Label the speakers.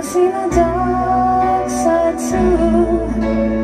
Speaker 1: I've seen the dark side too.